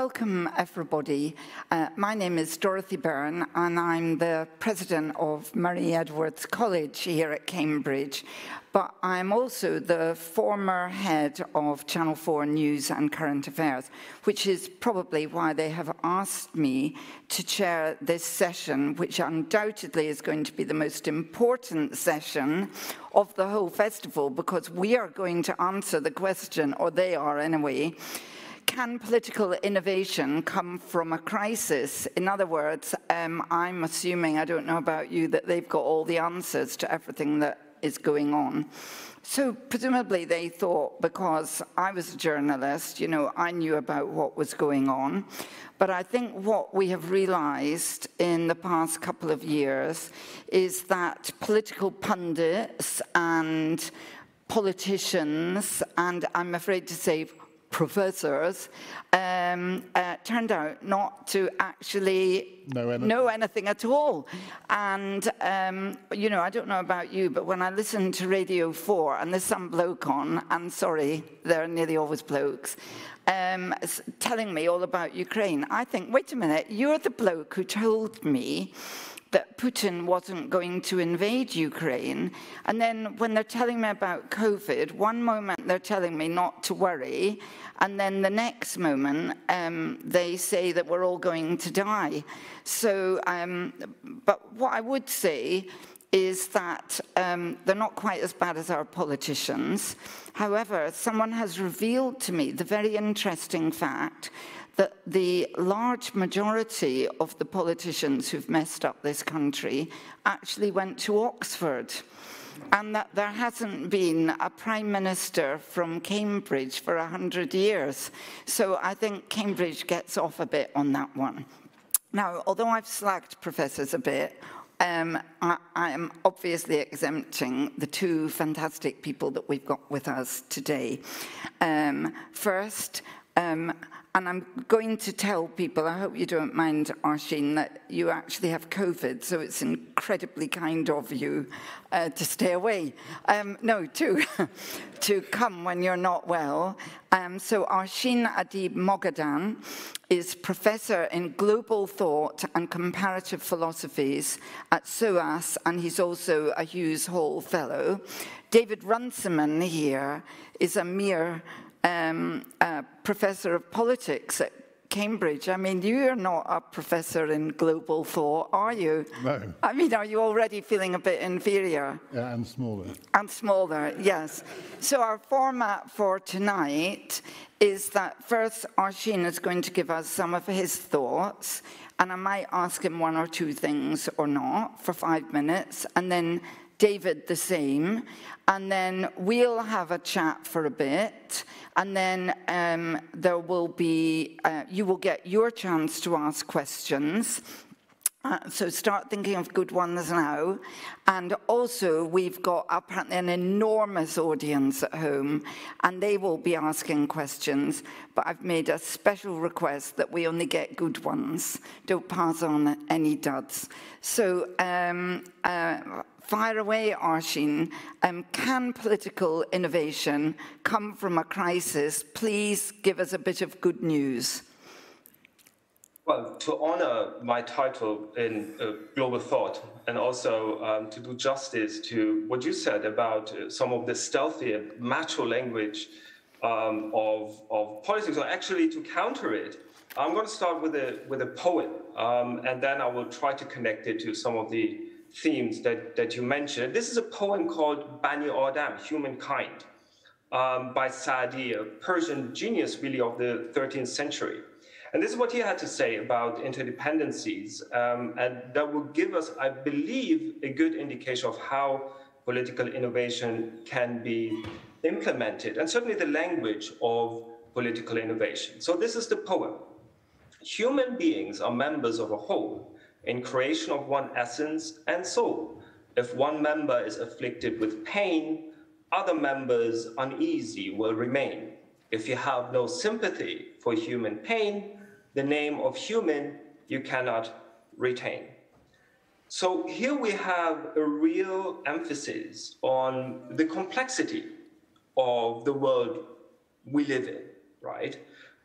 welcome everybody. Uh, my name is Dorothy Byrne and I'm the president of Murray Edwards College here at Cambridge, but I'm also the former head of Channel 4 News and Current Affairs, which is probably why they have asked me to chair this session, which undoubtedly is going to be the most important session of the whole festival because we are going to answer the question, or they are anyway, can political innovation come from a crisis? In other words, um, I'm assuming, I don't know about you, that they've got all the answers to everything that is going on. So presumably they thought because I was a journalist, you know, I knew about what was going on. But I think what we have realized in the past couple of years is that political pundits and politicians, and I'm afraid to say professors um, uh, turned out not to actually know anything, know anything at all. And, um, you know, I don't know about you, but when I listen to Radio 4 and there's some bloke on, and sorry, they're nearly always blokes, um, telling me all about Ukraine, I think, wait a minute, you're the bloke who told me that Putin wasn't going to invade Ukraine. And then when they're telling me about COVID, one moment they're telling me not to worry, and then the next moment um, they say that we're all going to die. So, um, but what I would say is that um, they're not quite as bad as our politicians. However, someone has revealed to me the very interesting fact that the large majority of the politicians who've messed up this country actually went to Oxford and that there hasn't been a prime minister from Cambridge for 100 years. So I think Cambridge gets off a bit on that one. Now, although I've slagged professors a bit, um, I, I, am obviously exempting the two fantastic people that we've got with us today. Um, first, um, and I'm going to tell people, I hope you don't mind, Arshin, that you actually have COVID, so it's incredibly kind of you uh, to stay away. Um, no, to, to come when you're not well. Um, so Arshin Adib Moghaddam is professor in global thought and comparative philosophies at SOAS, and he's also a Hughes Hall Fellow. David Runciman here is a mere um, a professor of politics at Cambridge. I mean, you're not a professor in global thought, are you? No. I mean, are you already feeling a bit inferior? Yeah, and smaller. And smaller, yes. So our format for tonight is that first Arshin is going to give us some of his thoughts, and I might ask him one or two things or not for five minutes, and then David the same, and then we'll have a chat for a bit, and then um, there will be, uh, you will get your chance to ask questions. Uh, so start thinking of good ones now. And also, we've got apparently an enormous audience at home, and they will be asking questions. But I've made a special request that we only get good ones. Don't pass on any duds. So um, uh, fire away, Arshin. Um, can political innovation come from a crisis? Please give us a bit of good news. Well, to honor my title in uh, global thought and also um, to do justice to what you said about uh, some of the stealthy macho language um, of, of politics, or actually to counter it, I'm going to start with a, with a poem, um, and then I will try to connect it to some of the themes that, that you mentioned. This is a poem called Bani Adam, Humankind, um, by Saadi, a Persian genius really of the 13th century. And this is what he had to say about interdependencies. Um, and that will give us, I believe, a good indication of how political innovation can be implemented, and certainly the language of political innovation. So this is the poem. Human beings are members of a whole in creation of one essence and soul. If one member is afflicted with pain, other members uneasy will remain. If you have no sympathy for human pain, the name of human you cannot retain. So here we have a real emphasis on the complexity of the world we live in, right?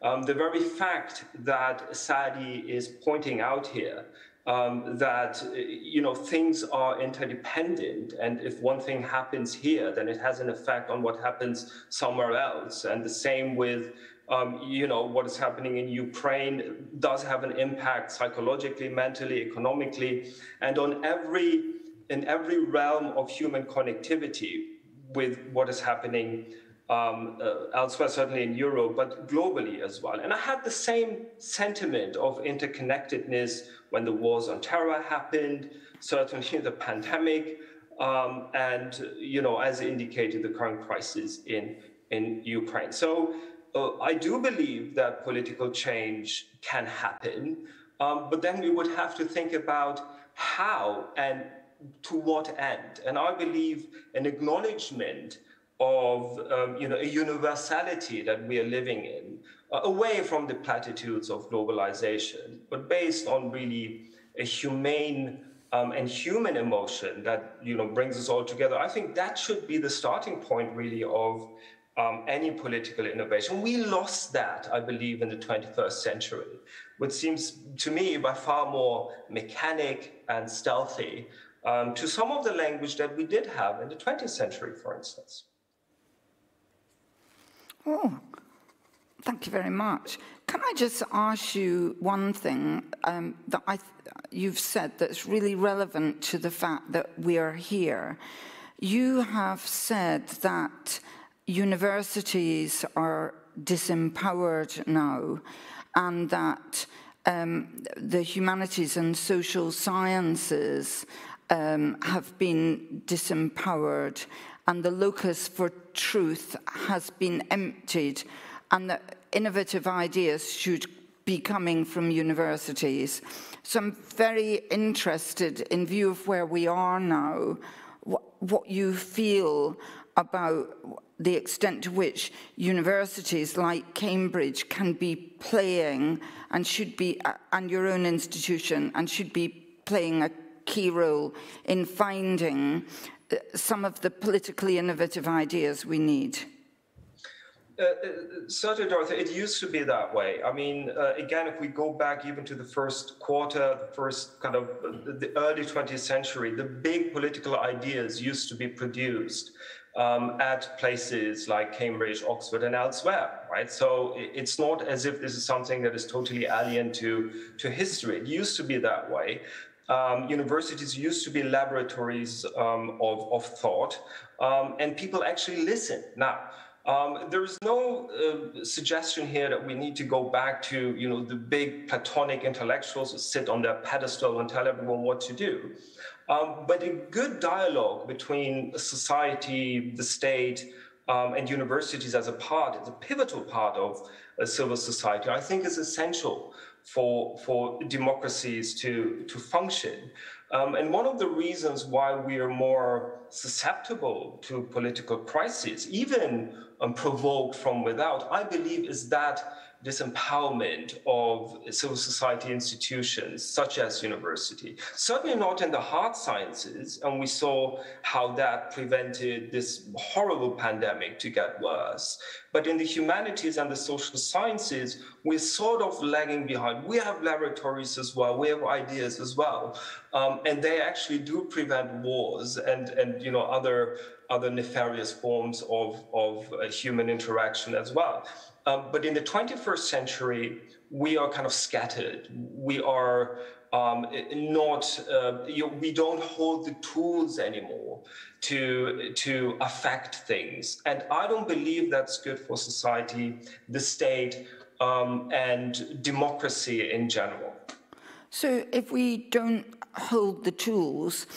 Um, the very fact that Sadi is pointing out here um, that you know things are interdependent, and if one thing happens here, then it has an effect on what happens somewhere else. And the same with um, you know what is happening in Ukraine does have an impact psychologically, mentally, economically, and on every in every realm of human connectivity with what is happening um, uh, elsewhere, certainly in Europe, but globally as well. And I had the same sentiment of interconnectedness when the wars on terror happened, certainly the pandemic, um, and you know, as indicated, the current crisis in in Ukraine. So uh, I do believe that political change can happen, um, but then we would have to think about how and to what end. And I believe an acknowledgement of um, you know, a universality that we are living in, uh, away from the platitudes of globalization, but based on really a humane um, and human emotion that you know brings us all together. I think that should be the starting point, really, of um, any political innovation. We lost that, I believe, in the 21st century, which seems to me by far more mechanic and stealthy um, to some of the language that we did have in the 20th century, for instance. Oh, thank you very much. Can I just ask you one thing um, that I you've said that's really relevant to the fact that we are here? You have said that universities are disempowered now and that um, the humanities and social sciences um, have been disempowered and the locus for truth has been emptied and that innovative ideas should be coming from universities. So I'm very interested, in view of where we are now, what, what you feel about the extent to which universities like Cambridge can be playing and should be, and your own institution, and should be playing a key role in finding some of the politically innovative ideas we need? Uh, uh, certainly, Dorothy, it used to be that way. I mean, uh, again, if we go back even to the first quarter, the first kind of uh, the early 20th century, the big political ideas used to be produced um, at places like Cambridge, Oxford, and elsewhere, right? So it's not as if this is something that is totally alien to, to history. It used to be that way um, universities used to be laboratories um, of, of thought, um, and people actually listen. Now, um, there is no uh, suggestion here that we need to go back to, you know, the big Platonic intellectuals who sit on their pedestal and tell everyone what to do. Um, but a good dialogue between society, the state, um, and universities as a part, as a pivotal part of a civil society, I think is essential for, for democracies to, to function. Um, and one of the reasons why we are more susceptible to political crises, even um, provoked from without, I believe is that disempowerment of civil society institutions such as university. Certainly not in the hard sciences, and we saw how that prevented this horrible pandemic to get worse. But in the humanities and the social sciences, we're sort of lagging behind. We have laboratories as well, we have ideas as well, um, and they actually do prevent wars and, and you know other other nefarious forms of, of uh, human interaction as well. Um, but in the 21st century, we are kind of scattered. We are um, not, uh, you we don't hold the tools anymore to, to affect things. And I don't believe that's good for society, the state, um, and democracy in general. So if we don't hold the tools,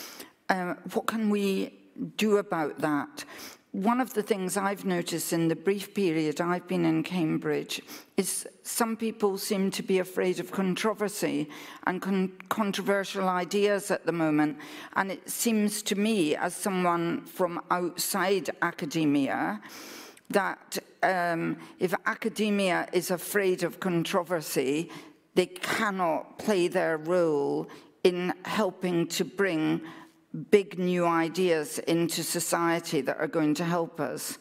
uh, what can we do about that? One of the things I've noticed in the brief period I've been in Cambridge is some people seem to be afraid of controversy and con controversial ideas at the moment. And it seems to me, as someone from outside academia, that um, if academia is afraid of controversy, they cannot play their role in helping to bring big new ideas into society that are going to help us?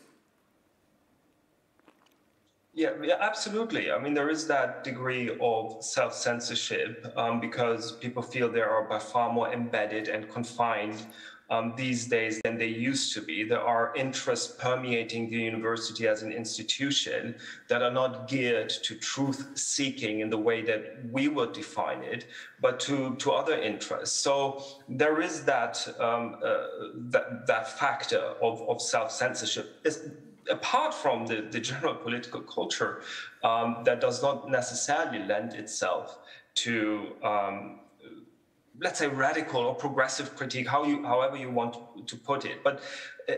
Yeah, absolutely. I mean, there is that degree of self censorship um, because people feel they are by far more embedded and confined um, these days than they used to be. There are interests permeating the university as an institution that are not geared to truth seeking in the way that we would define it, but to, to other interests. So there is that, um, uh, that, that factor of, of self censorship. Apart from the, the general political culture um, that does not necessarily lend itself to um, let's say radical or progressive critique how you however you want to put it. But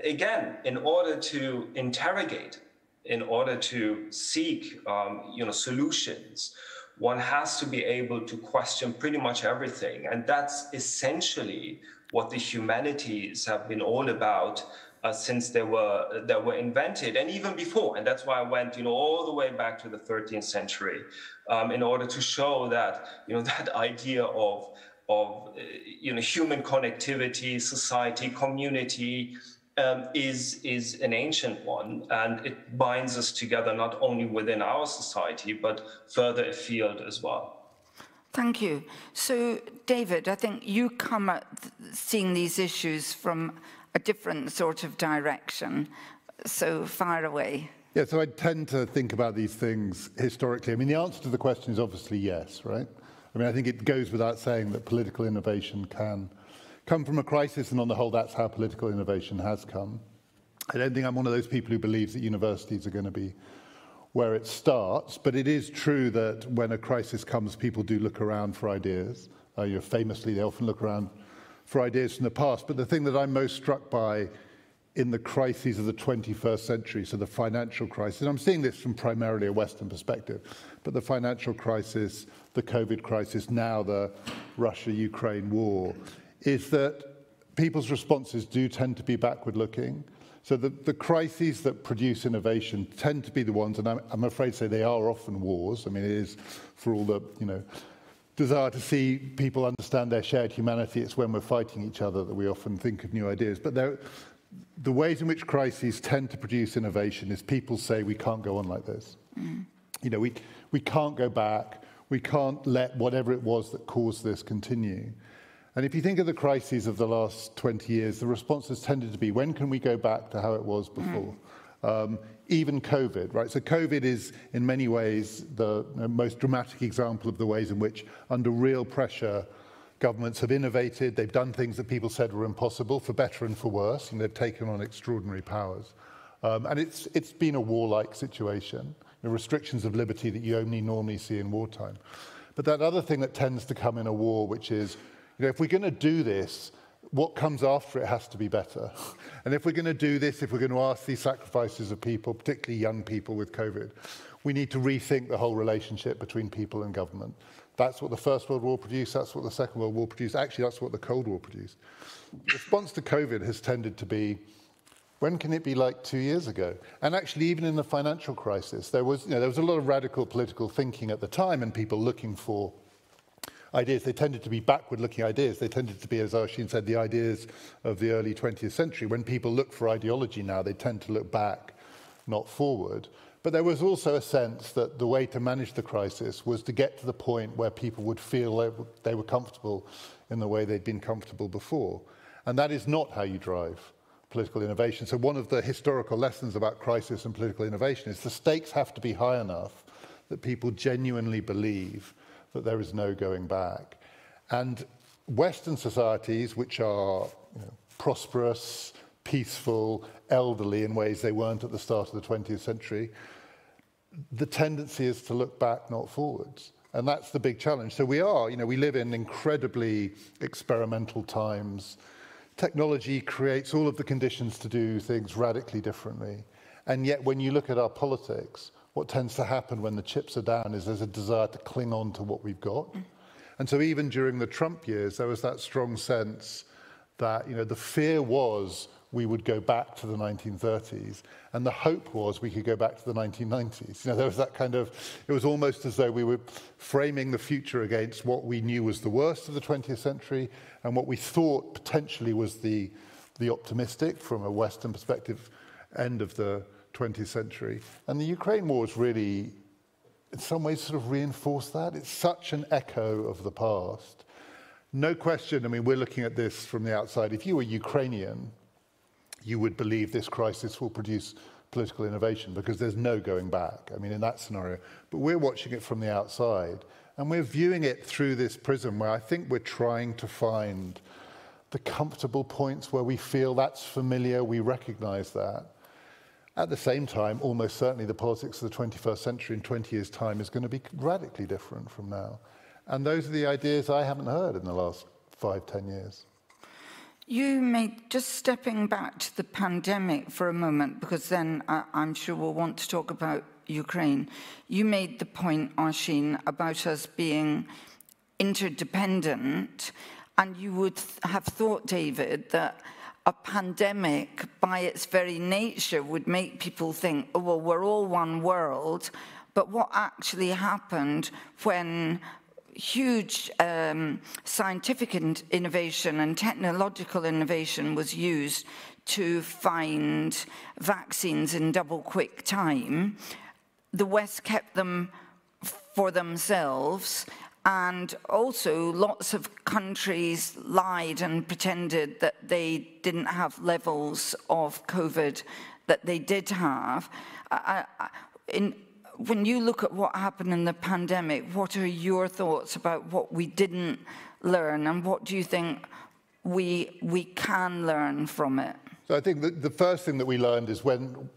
again in order to interrogate in order to seek um, you know solutions one has to be able to question pretty much everything. And that's essentially what the humanities have been all about uh, since they were they were invented and even before. And that's why i went you know all the way back to the 13th century um, in order to show that you know that idea of of uh, you know human connectivity, society, community um, is is an ancient one, and it binds us together not only within our society but further afield as well. Thank you. So, David, I think you come at seeing these issues from a different sort of direction. So, fire away. Yeah, so I tend to think about these things historically. I mean, the answer to the question is obviously yes, right? I mean, I think it goes without saying that political innovation can come from a crisis, and on the whole, that's how political innovation has come. I don't think I'm one of those people who believes that universities are going to be where it starts, but it is true that when a crisis comes, people do look around for ideas. Uh, you know, famously, they often look around for ideas from the past. But the thing that I'm most struck by in the crises of the 21st century, so the financial crisis, I'm seeing this from primarily a Western perspective, but the financial crisis, the COVID crisis, now the Russia-Ukraine war, is that people's responses do tend to be backward-looking. So the, the crises that produce innovation tend to be the ones, and I'm, I'm afraid to say they are often wars. I mean, it is for all the, you know, desire to see people understand their shared humanity. It's when we're fighting each other that we often think of new ideas. But there, the ways in which crises tend to produce innovation is people say we can't go on like this. Mm. You know, we, we can't go back. We can't let whatever it was that caused this continue. And if you think of the crises of the last 20 years, the response has tended to be, when can we go back to how it was before? Mm. Um, even COVID, right? So COVID is in many ways the most dramatic example of the ways in which under real pressure Governments have innovated, they've done things that people said were impossible, for better and for worse, and they've taken on extraordinary powers. Um, and it's, it's been a warlike situation, the restrictions of liberty that you only normally see in wartime. But that other thing that tends to come in a war, which is, you know, if we're going to do this, what comes after it has to be better. And if we're going to do this, if we're going to ask these sacrifices of people, particularly young people with COVID, we need to rethink the whole relationship between people and government. That's what the First World War produced, that's what the Second World War produced, actually that's what the Cold War produced. The response to COVID has tended to be, when can it be like two years ago? And actually, even in the financial crisis, there was, you know, there was a lot of radical political thinking at the time and people looking for ideas. They tended to be backward-looking ideas. They tended to be, as Arshin said, the ideas of the early 20th century. When people look for ideology now, they tend to look back, not forward. But there was also a sense that the way to manage the crisis was to get to the point where people would feel they were comfortable in the way they'd been comfortable before. And that is not how you drive political innovation. So one of the historical lessons about crisis and political innovation is the stakes have to be high enough that people genuinely believe that there is no going back. And Western societies, which are you know, prosperous, peaceful, elderly in ways they weren't at the start of the 20th century, the tendency is to look back, not forwards. And that's the big challenge. So we are, you know, we live in incredibly experimental times. Technology creates all of the conditions to do things radically differently. And yet, when you look at our politics, what tends to happen when the chips are down is there's a desire to cling on to what we've got. And so even during the Trump years, there was that strong sense that, you know, the fear was we would go back to the 1930s. And the hope was we could go back to the 1990s. You know, there was that kind of, it was almost as though we were framing the future against what we knew was the worst of the 20th century and what we thought potentially was the, the optimistic, from a Western perspective, end of the 20th century. And the Ukraine war has really, in some ways, sort of reinforced that. It's such an echo of the past. No question, I mean, we're looking at this from the outside. If you were Ukrainian, you would believe this crisis will produce political innovation because there's no going back. I mean, in that scenario. But we're watching it from the outside and we're viewing it through this prism where I think we're trying to find the comfortable points where we feel that's familiar, we recognize that. At the same time, almost certainly the politics of the 21st century in 20 years' time is going to be radically different from now. And those are the ideas I haven't heard in the last five, ten years. You made, just stepping back to the pandemic for a moment, because then I, am sure we'll want to talk about Ukraine. You made the point, Arshin, about us being interdependent, and you would have thought, David, that a pandemic, by its very nature, would make people think, oh, well, we're all one world. But what actually happened when huge um, scientific in innovation and technological innovation was used to find vaccines in double quick time. The West kept them for themselves and also lots of countries lied and pretended that they didn't have levels of COVID that they did have. I, I, in, when you look at what happened in the pandemic, what are your thoughts about what we didn't learn and what do you think we, we can learn from it? So I think the, first thing that we learned is when,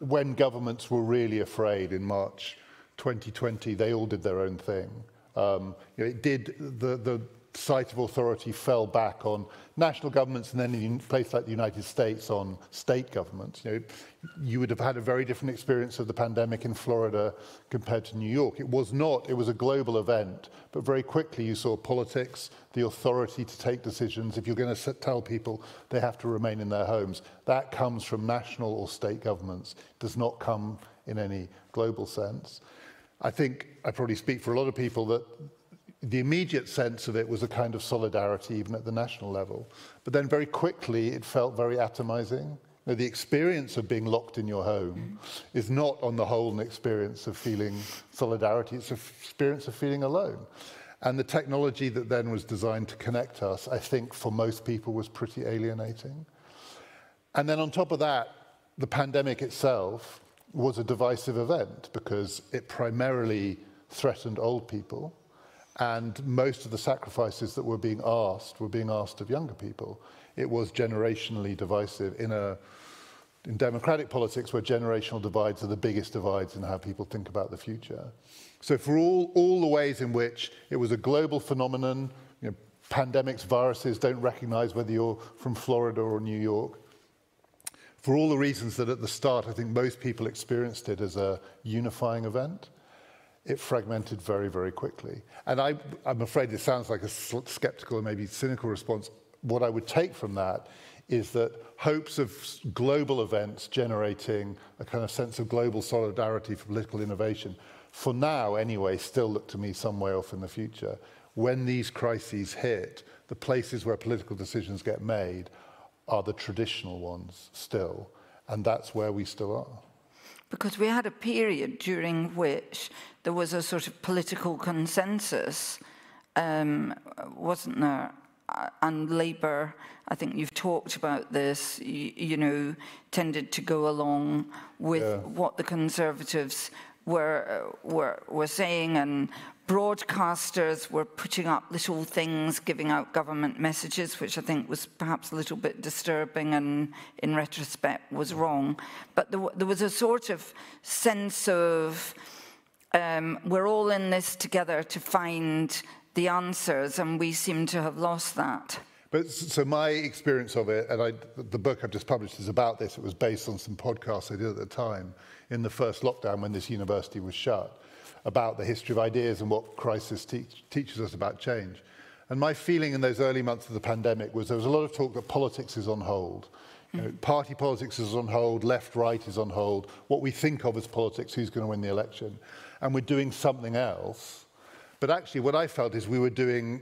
when governments were really afraid in March 2020, they all did their own thing. Um, you know, it did, the, the site of authority fell back on national governments and then in a place like the United States on state governments. You, know, you would have had a very different experience of the pandemic in Florida compared to New York. It was not, it was a global event, but very quickly you saw politics, the authority to take decisions. If you're going to tell people they have to remain in their homes, that comes from national or state governments, it does not come in any global sense. I think I probably speak for a lot of people that the immediate sense of it was a kind of solidarity, even at the national level. But then very quickly, it felt very atomizing. Know, the experience of being locked in your home is not, on the whole, an experience of feeling solidarity. It's an experience of feeling alone. And the technology that then was designed to connect us, I think, for most people was pretty alienating. And then on top of that, the pandemic itself was a divisive event because it primarily threatened old people and most of the sacrifices that were being asked were being asked of younger people. It was generationally divisive in a in democratic politics where generational divides are the biggest divides in how people think about the future. So for all, all the ways in which it was a global phenomenon, you know, pandemics, viruses don't recognize whether you're from Florida or New York, for all the reasons that at the start I think most people experienced it as a unifying event, it fragmented very, very quickly. And I, I'm afraid this sounds like a skeptical and maybe cynical response. What I would take from that is that hopes of global events generating a kind of sense of global solidarity for political innovation, for now anyway, still look to me some way off in the future. When these crises hit, the places where political decisions get made are the traditional ones still, and that's where we still are. Because we had a period during which there was a sort of political consensus, um, wasn't there? And Labour, I think you've talked about this, you, you know, tended to go along with yeah. what the Conservatives were, uh, were, were saying and broadcasters were putting up little things, giving out government messages, which I think was perhaps a little bit disturbing and in retrospect was wrong. But there, there was a sort of sense of um, we're all in this together to find the answers, and we seem to have lost that. But so my experience of it, and I, the book I've just published is about this. It was based on some podcasts I did at the time in the first lockdown when this university was shut about the history of ideas and what crisis teach, teaches us about change. And my feeling in those early months of the pandemic was there was a lot of talk that politics is on hold. You know, party politics is on hold, left, right is on hold. What we think of as politics, who's going to win the election. And we're doing something else. But actually, what I felt is we were doing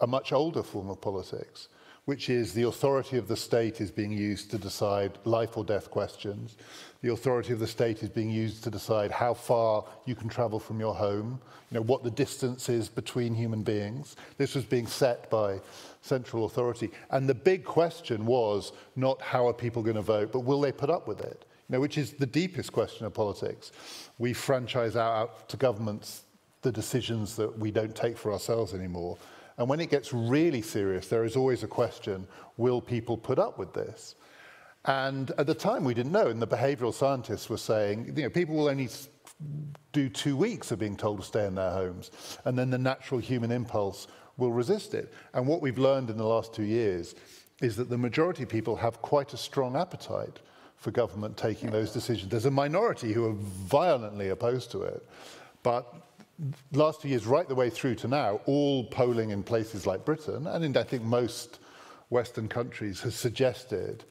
a much older form of politics, which is the authority of the state is being used to decide life or death questions. The authority of the state is being used to decide how far you can travel from your home, you know, what the distance is between human beings. This was being set by central authority. And the big question was not how are people going to vote, but will they put up with it? You know, which is the deepest question of politics. We franchise out, to governments the decisions that we don't take for ourselves anymore. And when it gets really serious, there is always a question, will people put up with this? And at the time, we didn't know. And the behavioral scientists were saying, you know, people will only do two weeks of being told to stay in their homes. And then the natural human impulse will resist it. And what we've learned in the last two years is that the majority of people have quite a strong appetite for government taking those decisions. There's a minority who are violently opposed to it. But last two years, right the way through to now, all polling in places like Britain, and in I think most Western countries, has suggested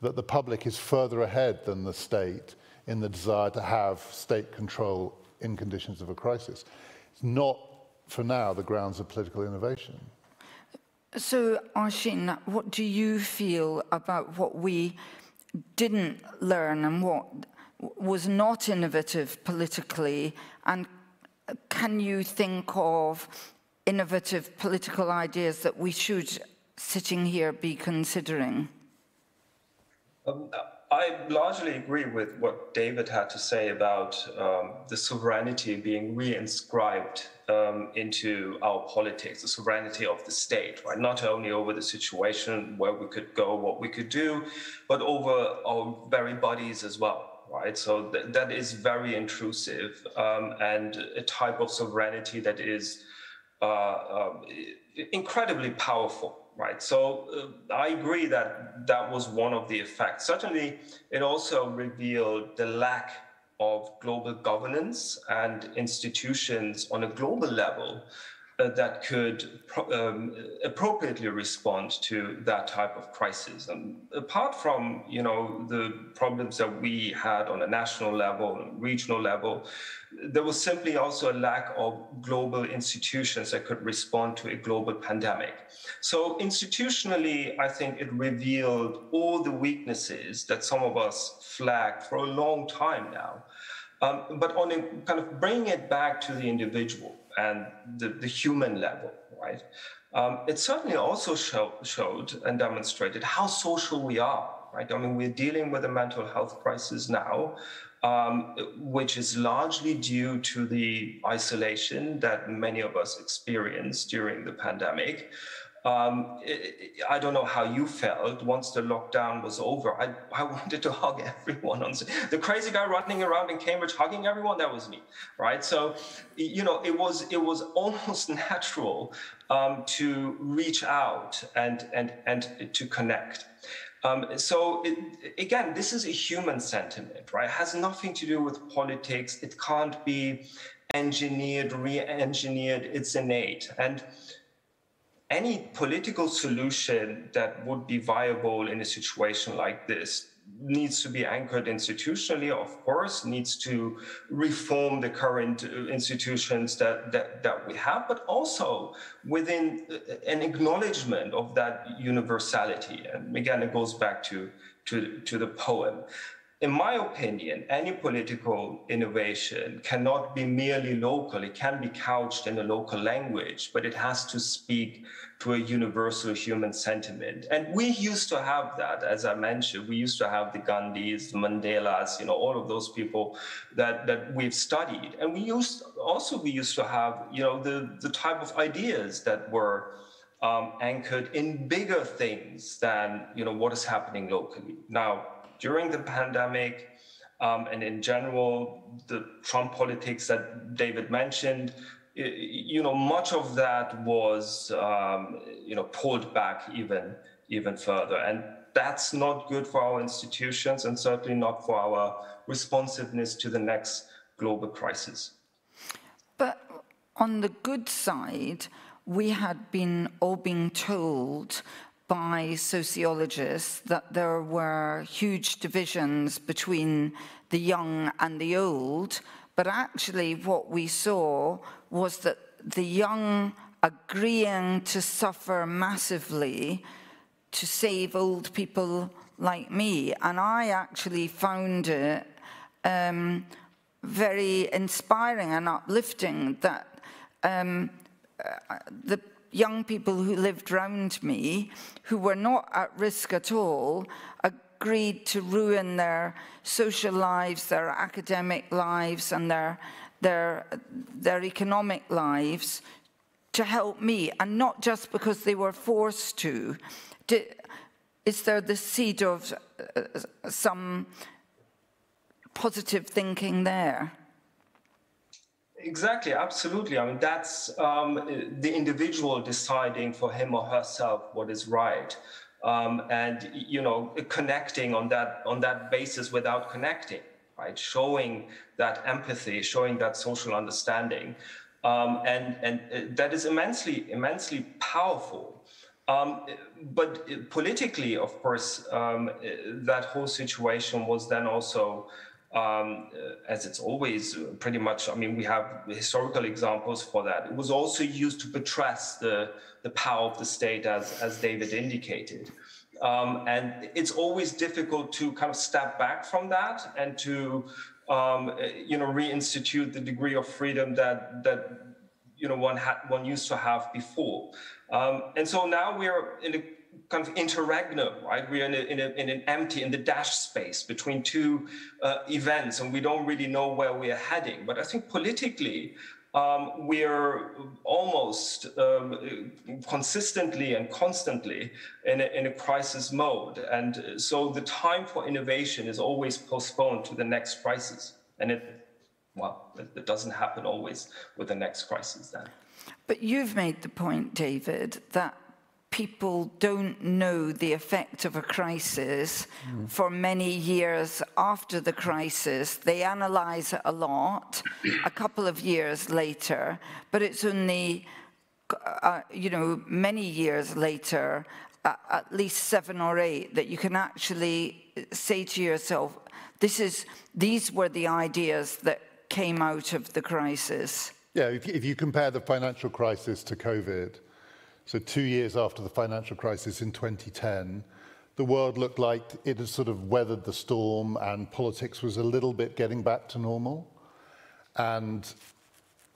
that the public is further ahead than the state in the desire to have state control in conditions of a crisis. It's not, for now, the grounds of political innovation. So, Arshin, what do you feel about what we didn't learn and what was not innovative politically and can you think of innovative political ideas that we should, sitting here, be considering? Um, I largely agree with what David had to say about um, the sovereignty being reinscribed um, into our politics, the sovereignty of the state, right? Not only over the situation where we could go, what we could do, but over our very bodies as well right? So th- that is very intrusive um, and a type of sovereignty that is uh, uh, incredibly powerful, right? So uh, I agree that that was one of the effects. Certainly, it also revealed the lack of global governance and institutions on a global level that could um, appropriately respond to that type of crisis. And apart from, you know, the problems that we had on a national level, regional level, there was simply also a lack of global institutions that could respond to a global pandemic. So institutionally, I think it revealed all the weaknesses that some of us flagged for a long time now. Um, but on a kind of bringing it back to the individual, and the, the human level, right? Um, it certainly also show, showed and demonstrated how social we are, right? I mean, we're dealing with a mental health crisis now, um, which is largely due to the isolation that many of us experienced during the pandemic. Um, I don't know how you felt once the lockdown was over. I, I wanted to hug everyone. On the crazy guy running around in Cambridge hugging everyone. That was me, right? So, you know, it was it was almost natural um, to reach out and and and to connect. Um, so it, again, this is a human sentiment, right? It has nothing to do with politics. It can't be engineered, re-engineered. It's innate and any political solution that would be viable in a situation like this needs to be anchored institutionally, of course, needs to reform the current uh, institutions that, that, that we have, but also within uh, an acknowledgement of that universality. And again, it goes back to, to, to the poem in my opinion, any political innovation cannot be merely local. It can be couched in a local language, but it has to speak to a universal human sentiment. And we used to have that, as I mentioned. We used to have the Gandhis, the Mandelas, you know, all of those people that, that we've studied. And we used also we used to have, you know, the, the type of ideas that were um, anchored in bigger things than, you know, what is happening locally. Now, during the pandemic um, and in general, the Trump politics that David mentioned, you know, much of that was, um, you know, pulled back even, even further. And that's not good for our institutions and certainly not for our responsiveness to the next global crisis. But on the good side, we had been all being told by sociologists that there were huge divisions between the young and the old, but actually what we saw was that the young agreeing to suffer massively to save old people like me. And I actually found it um, very inspiring and uplifting that um, uh, the young people who lived around me, who were not at risk at all, agreed to ruin their social lives, their academic lives, and their, their, their economic lives to help me, and not just because they were forced to. Is there the seed of uh, some positive thinking there? Exactly, absolutely. I mean, that's um, the individual deciding for him or herself what is right, um, and you know, connecting on that on that basis without connecting, right? Showing that empathy, showing that social understanding, um, and and uh, that is immensely immensely powerful. Um, but politically, of course, um, that whole situation was then also um, uh, as it's always uh, pretty much, I mean, we have historical examples for that. It was also used to buttress the, the power of the state, as, as David indicated. Um, and it's always difficult to kind of step back from that and to, um, you know, reinstitute the degree of freedom that, that you know, one, had, one used to have before. Um, and so now we're in a kind of interregnum, right? We're in, a, in, a, in, an empty, in the dash space between two uh, events, and we don't really know where we are heading. But I think politically, um, we're almost um, consistently and constantly in a, in a, crisis mode. And so the time for innovation is always postponed to the next crisis. And it, well, it, it doesn't happen always with the next crisis then. But you've made the point, David, that people don't know the effect of a crisis mm. for many years after the crisis. They analyze it a lot a couple of years later, but it's only, uh, you know, many years later, uh, at least seven or eight, that you can actually say to yourself, this is, these were the ideas that came out of the crisis. Yeah, if, if you compare the financial crisis to COVID, so two years after the financial crisis in 2010, the world looked like it had sort of weathered the storm and politics was a little bit getting back to normal. And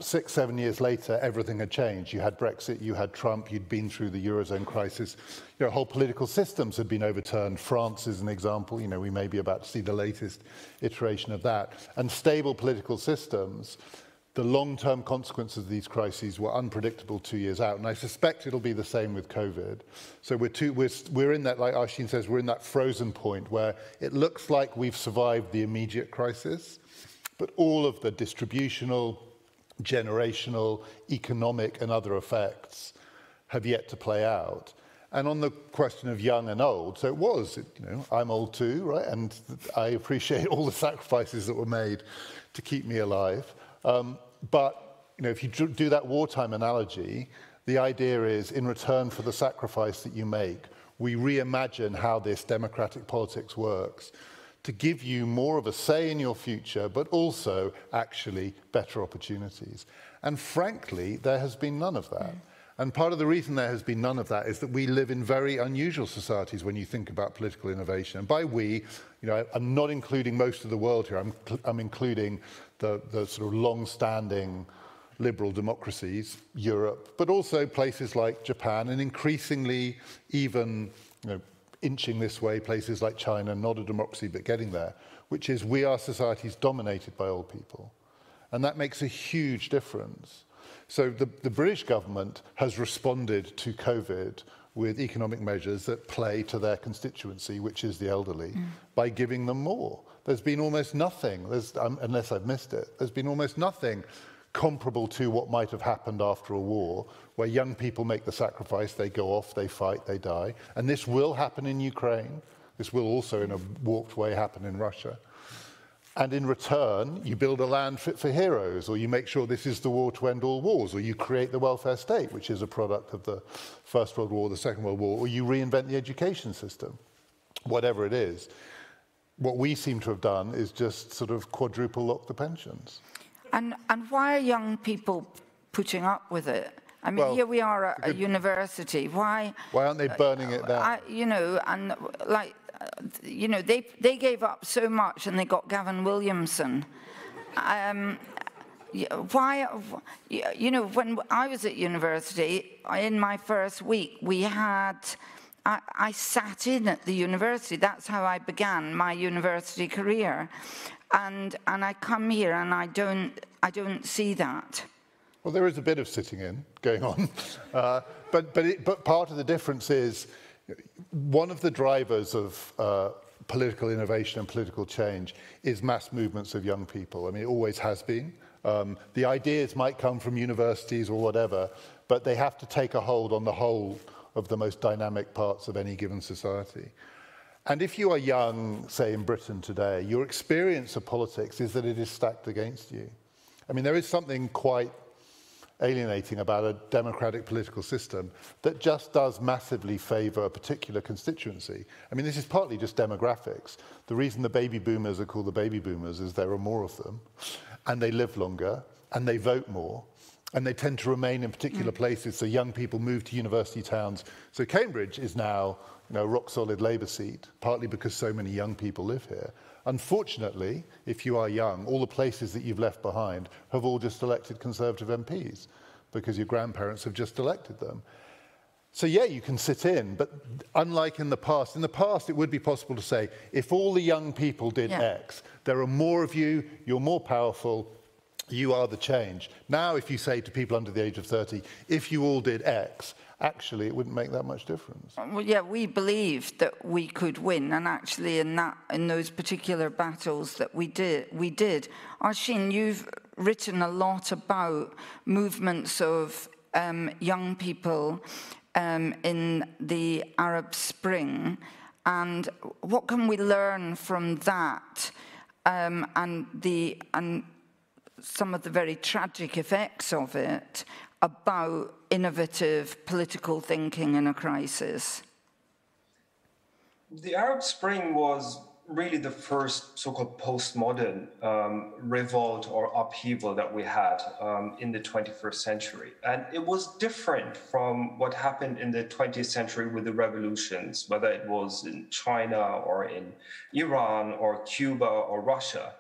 six, seven years later, everything had changed. You had Brexit, you had Trump, you'd been through the Eurozone crisis. You know, whole political systems had been overturned. France is an example. You know, we may be about to see the latest iteration of that. And stable political systems the long-term consequences of these crises were unpredictable two years out, and I suspect it'll be the same with COVID. So we're, too, we're, we're in that, like Arshin says, we're in that frozen point where it looks like we've survived the immediate crisis, but all of the distributional, generational, economic and other effects have yet to play out. And on the question of young and old, so it was, you know, I'm old too, right? And I appreciate all the sacrifices that were made to keep me alive. Um, but you know, if you do that wartime analogy, the idea is in return for the sacrifice that you make, we reimagine how this democratic politics works to give you more of a say in your future, but also actually better opportunities. And frankly, there has been none of that. Mm. And part of the reason there has been none of that is that we live in very unusual societies when you think about political innovation. And by we, you know, I'm not including most of the world here. I'm, I'm including the, the sort of long-standing liberal democracies, Europe, but also places like Japan and increasingly even you know, inching this way, places like China, not a democracy but getting there, which is we are societies dominated by old people. And that makes a huge difference. So the, the British government has responded to COVID with economic measures that play to their constituency, which is the elderly, mm. by giving them more. There's been almost nothing, um, unless I've missed it, there's been almost nothing comparable to what might have happened after a war, where young people make the sacrifice, they go off, they fight, they die. And this will happen in Ukraine. This will also, in a warped way, happen in Russia. And in return, you build a land fit for heroes, or you make sure this is the war to end all wars, or you create the welfare state, which is a product of the First World War, the Second World War, or you reinvent the education system, whatever it is what we seem to have done is just sort of quadruple lock the pensions. And, and why are young people putting up with it? I mean, well, here we are at a university. Why? Why aren't they uh, burning it down? I, you know, and like, you know, they they gave up so much, and they got Gavin Williamson. Um, why, you know, when I was at university, in my first week, we had, I, I, sat in at the university. That's how I began my university career. And, and I come here and I don't, I don't see that. Well, there is a bit of sitting in going on. Uh, but, but, it, but part of the difference is one of the drivers of uh, political innovation and political change is mass movements of young people. I mean, it always has been. Um, the ideas might come from universities or whatever, but they have to take a hold on the whole of the most dynamic parts of any given society. And if you are young, say in Britain today, your experience of politics is that it is stacked against you. I mean, there is something quite alienating about a democratic political system that just does massively favour a particular constituency. I mean, this is partly just demographics. The reason the baby boomers are called the baby boomers is there are more of them, and they live longer, and they vote more, and they tend to remain in particular mm. places, so young people move to university towns. So Cambridge is now you know, a rock-solid Labour seat, partly because so many young people live here. Unfortunately, if you are young, all the places that you've left behind have all just elected Conservative MPs because your grandparents have just elected them. So yeah, you can sit in, but unlike in the past, in the past it would be possible to say, if all the young people did yeah. X, there are more of you, you're more powerful, you are the change. Now if you say to people under the age of 30, if you all did X, actually it wouldn't make that much difference. Well, yeah, we believed that we could win, and actually in that in those particular battles that we did, we did. Arshin, you've written a lot about movements of um, young people um, in the Arab Spring, and what can we learn from that um, and the and some of the very tragic effects of it about innovative political thinking in a crisis? The Arab Spring was really the first so-called postmodern um, revolt or upheaval that we had um, in the 21st century. And it was different from what happened in the 20th century with the revolutions, whether it was in China or in Iran or Cuba or Russia.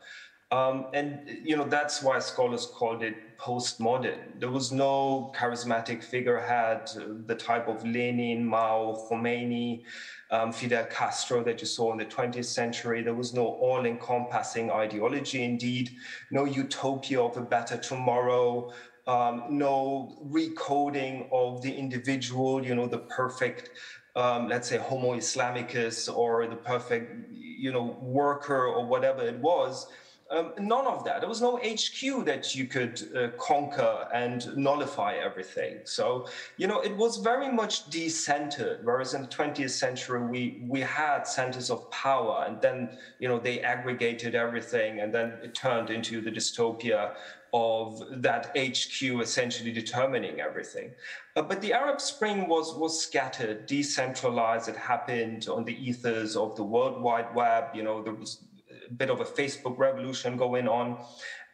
Um, and you know that's why scholars called it postmodern. There was no charismatic figurehead, uh, the type of Lenin, Mao, Khomeini, um, Fidel Castro that you saw in the 20th century. There was no all-encompassing ideology, indeed, no utopia of a better tomorrow, um, no recoding of the individual, you know, the perfect, um, let's say, Homo Islamicus or the perfect, you know, worker or whatever it was. Um, none of that. There was no HQ that you could uh, conquer and nullify everything. So, you know, it was very much decentered. Whereas in the 20th century, we we had centers of power, and then you know they aggregated everything, and then it turned into the dystopia of that HQ essentially determining everything. Uh, but the Arab Spring was was scattered, decentralized. It happened on the ethers of the World Wide Web. You know, there was bit of a Facebook revolution going on.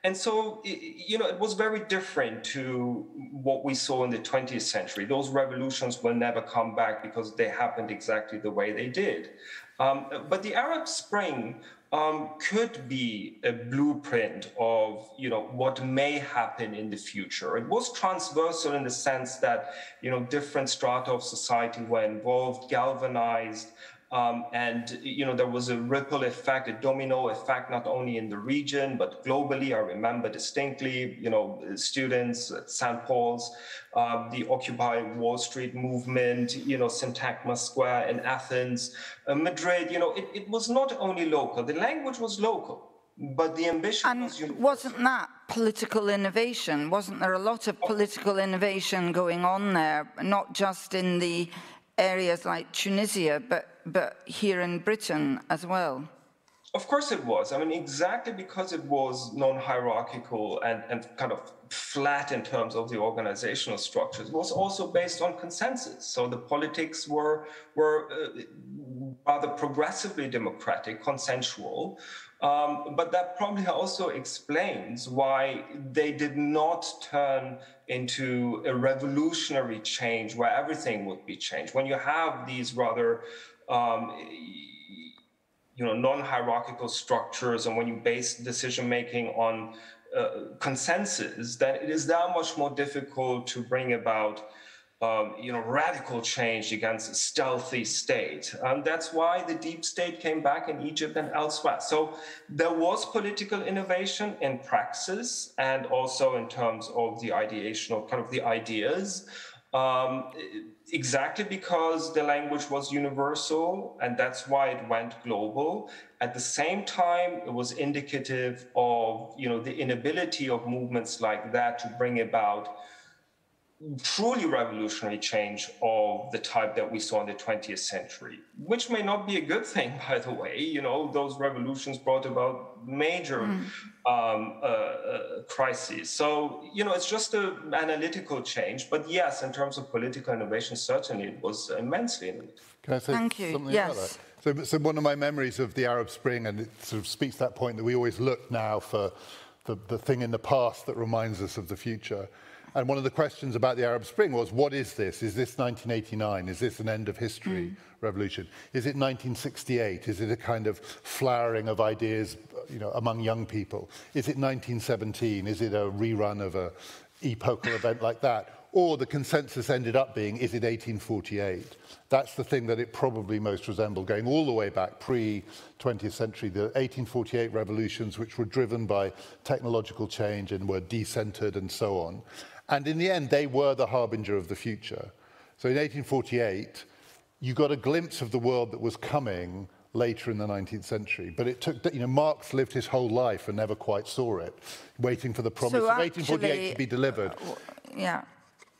And so, you know, it was very different to what we saw in the 20th century. Those revolutions will never come back because they happened exactly the way they did. Um, but the Arab Spring um, could be a blueprint of, you know, what may happen in the future. It was transversal in the sense that, you know, different strata of society were involved, galvanized, um, and you know there was a ripple effect, a domino effect, not only in the region but globally. I remember distinctly, you know, students at St. Paul's, uh, the Occupy Wall Street movement, you know, Syntagma Square in Athens, uh, Madrid. You know, it, it was not only local. The language was local. But the ambition and was wasn't that political innovation? Wasn't there a lot of political innovation going on there, not just in the areas like Tunisia, but, but here in Britain as well? Of course it was. I mean, exactly because it was non-hierarchical and, and kind of flat in terms of the organizational structures, it was also based on consensus. So the politics were, were uh, rather progressively democratic, consensual. Um, but that probably also explains why they did not turn into a revolutionary change where everything would be changed. When you have these rather um, you know, non-hierarchical structures and when you base decision making on uh, consensus, then it is that much more difficult to bring about um, you know, radical change against a stealthy state. And that's why the deep state came back in Egypt and elsewhere. So there was political innovation in praxis and also in terms of the ideational kind of the ideas. Um, exactly because the language was universal and that's why it went global. At the same time, it was indicative of you know the inability of movements like that to bring about truly revolutionary change of the type that we saw in the 20th century, which may not be a good thing, by the way. You know, those revolutions brought about major mm. Um, uh, uh, crises. So, you know, it's just an analytical change. But yes, in terms of political innovation, certainly it was immensely innovative. Can I say Thank you. something yes. about that? So, so one of my memories of the Arab Spring, and it sort of speaks to that point that we always look now for the, the thing in the past that reminds us of the future. And one of the questions about the Arab Spring was, what is this? Is this 1989? Is this an end of history mm. revolution? Is it 1968? Is it a kind of flowering of ideas you know, among young people? Is it 1917? Is it a rerun of a epochal event like that? Or the consensus ended up being, is it 1848? That's the thing that it probably most resembled, going all the way back pre-20th century, the 1848 revolutions, which were driven by technological change and were decentered and so on. And in the end, they were the harbinger of the future. So in 1848, you got a glimpse of the world that was coming later in the 19th century. But it took, you know, Marx lived his whole life and never quite saw it, waiting for the promise so of 1848 to be delivered. Uh, yeah.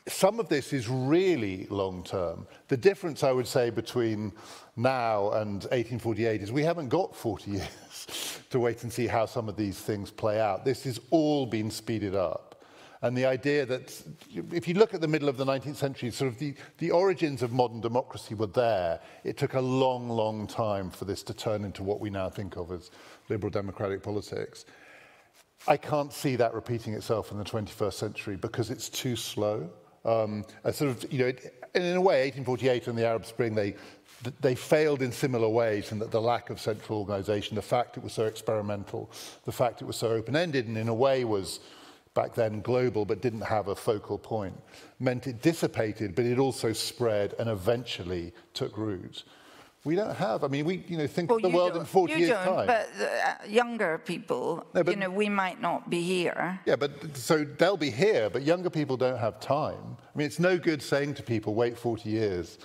Some of this is really long term. The difference, I would say, between now and 1848 is we haven't got 40 years to wait and see how some of these things play out. This has all been speeded up. And the idea that if you look at the middle of the 19th century, sort of the, the origins of modern democracy were there. It took a long, long time for this to turn into what we now think of as liberal democratic politics. I can't see that repeating itself in the 21st century because it's too slow. Um, a sort of, you know, it, in a way, 1848 and the Arab Spring, they, they failed in similar ways in that the lack of central organization, the fact it was so experimental, the fact it was so open-ended, and in a way was back then global but didn't have a focal point, meant it dissipated, but it also spread and eventually took root. We don't have, I mean, we, you know, think well, of the world in 40 you years' don't, time. but uh, younger people, no, but, you know, we might not be here. Yeah, but so they'll be here, but younger people don't have time. I mean, it's no good saying to people, wait 40 years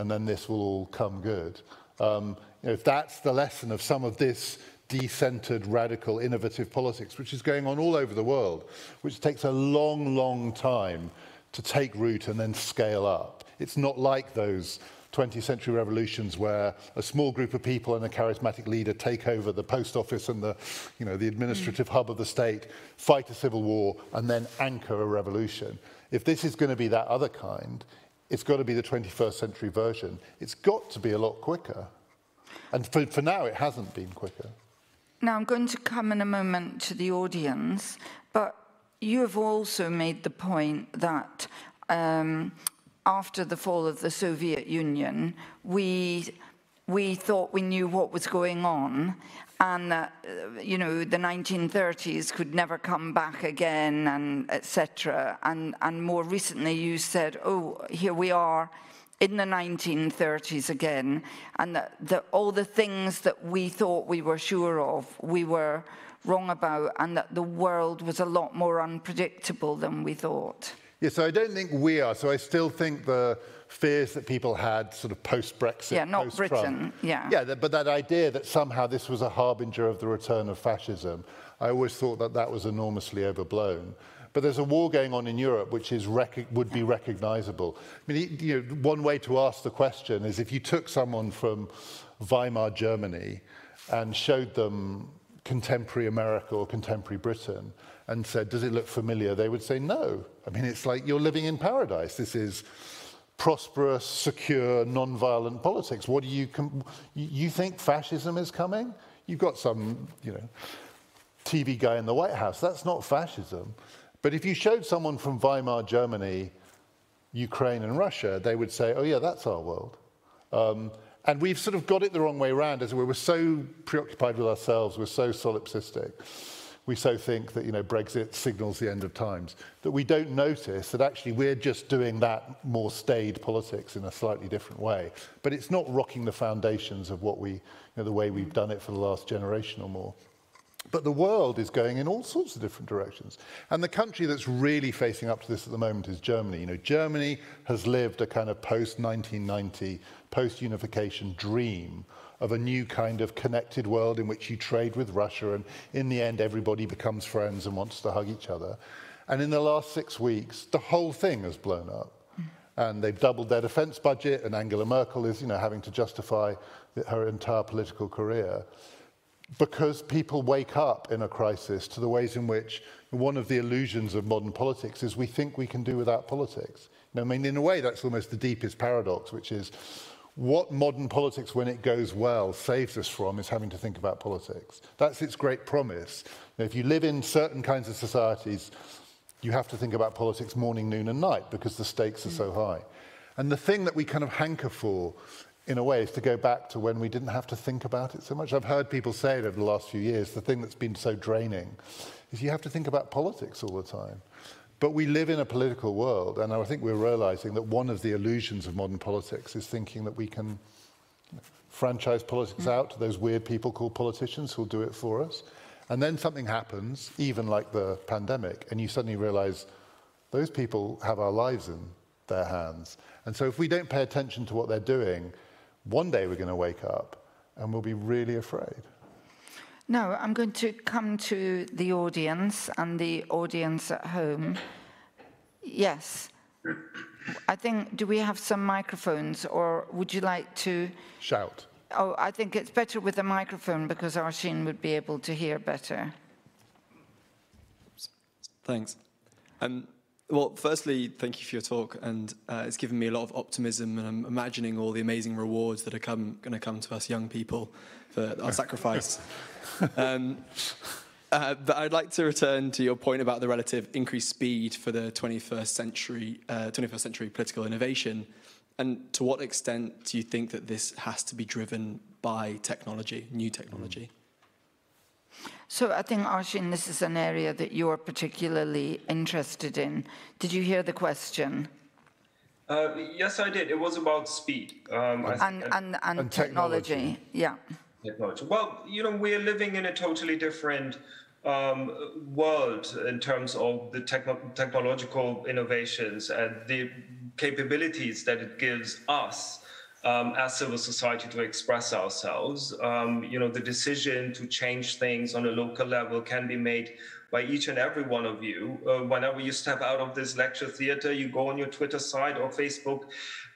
and then this will all come good. Um, you know, if that's the lesson of some of this decentered, radical, innovative politics, which is going on all over the world, which takes a long, long time to take root and then scale up. It's not like those 20th century revolutions where a small group of people and a charismatic leader take over the post office and the, you know, the administrative mm. hub of the state, fight a civil war, and then anchor a revolution. If this is going to be that other kind, it's got to be the 21st century version. It's got to be a lot quicker. And for, for now, it hasn't been quicker. Now, I'm going to come in a moment to the audience, but you have also made the point that um, after the fall of the Soviet Union, we, we thought we knew what was going on and that, uh, you know, the 1930s could never come back again and etc. And, and more recently you said, oh, here we are in the 1930s again, and that, that all the things that we thought we were sure of, we were wrong about, and that the world was a lot more unpredictable than we thought. Yeah, so I don't think we are. So I still think the fears that people had sort of post-Brexit, Yeah, not Britain, yeah. Yeah, but that idea that somehow this was a harbinger of the return of fascism, I always thought that that was enormously overblown. But there's a war going on in Europe which is would be recognizable. I mean, you know, one way to ask the question is if you took someone from Weimar Germany and showed them contemporary America or contemporary Britain and said, Does it look familiar? They would say, No. I mean, it's like you're living in paradise. This is prosperous, secure, non-violent politics. What do you, you think fascism is coming? You've got some, you know, TV guy in the White House. That's not fascism. But if you showed someone from Weimar Germany, Ukraine and Russia, they would say, oh yeah, that's our world. Um, and we've sort of got it the wrong way around as we were so preoccupied with ourselves, we're so solipsistic we so think that you know, Brexit signals the end of times, that we don't notice that actually we're just doing that more staid politics in a slightly different way. But it's not rocking the foundations of what we, you know, the way we've done it for the last generation or more. But the world is going in all sorts of different directions. And the country that's really facing up to this at the moment is Germany. You know, Germany has lived a kind of post-1990, post-unification dream of a new kind of connected world in which you trade with Russia and in the end everybody becomes friends and wants to hug each other. And in the last six weeks, the whole thing has blown up. And they've doubled their defense budget, and Angela Merkel is, you know, having to justify her entire political career because people wake up in a crisis to the ways in which one of the illusions of modern politics is we think we can do without politics. You know, I mean, in a way, that's almost the deepest paradox, which is what modern politics, when it goes well, saves us from is having to think about politics. That's its great promise. Now, if you live in certain kinds of societies, you have to think about politics morning, noon, and night because the stakes are so high. And the thing that we kind of hanker for, in a way, is to go back to when we didn't have to think about it so much. I've heard people say it over the last few years the thing that's been so draining is you have to think about politics all the time. But we live in a political world, and I think we're realizing that one of the illusions of modern politics is thinking that we can franchise politics mm. out to those weird people called politicians who'll do it for us. And then something happens, even like the pandemic, and you suddenly realize those people have our lives in their hands. And so if we don't pay attention to what they're doing, one day we're going to wake up and we'll be really afraid. No, I'm going to come to the audience and the audience at home. Yes. I think, do we have some microphones or would you like to? Shout. Oh, I think it's better with a microphone because Arshin would be able to hear better. Thanks. Um, well, firstly, thank you for your talk, and uh, it's given me a lot of optimism, and I'm imagining all the amazing rewards that are going to come to us young people for our sacrifice. Um, uh, but I'd like to return to your point about the relative increased speed for the 21st century, uh, 21st century political innovation. And to what extent do you think that this has to be driven by technology, new technology? So I think, Arshin, this is an area that you're particularly interested in. Did you hear the question? Uh, yes, I did. It was about speed. Um, and, and, and, and, technology. technology. Yeah technology? Well, you know, we're living in a totally different um, world in terms of the techno technological innovations and the capabilities that it gives us um, as civil society to express ourselves. Um, you know, the decision to change things on a local level can be made by each and every one of you. Uh, whenever you step out of this lecture theater, you go on your Twitter site or Facebook